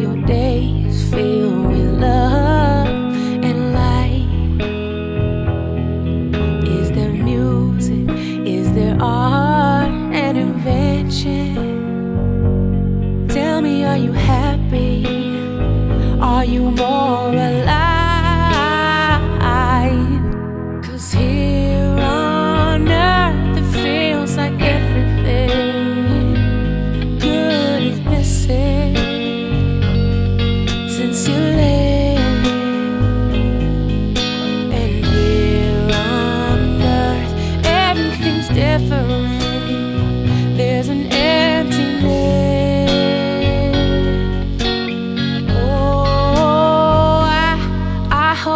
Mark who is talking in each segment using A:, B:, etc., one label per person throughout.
A: your days filled with love and light. Is there music? Is there art and invention? Tell me, are you happy? Are you more alive?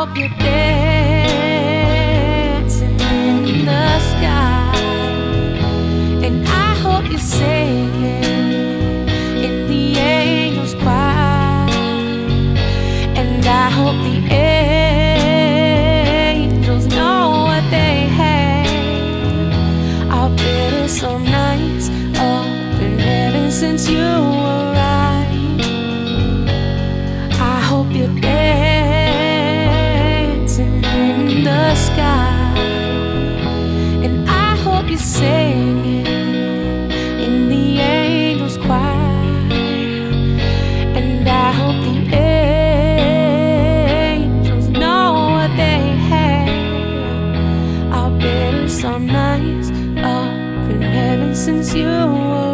A: Hope you're dancing in the sky. And I hope you're singing in the angels' choir. And I hope the angels know what they have. Up in heaven since you arrived. I hope you're And I hope you're singing in the angels' choir. And I hope the angels know what they have. I'll some nights up in heaven since you were.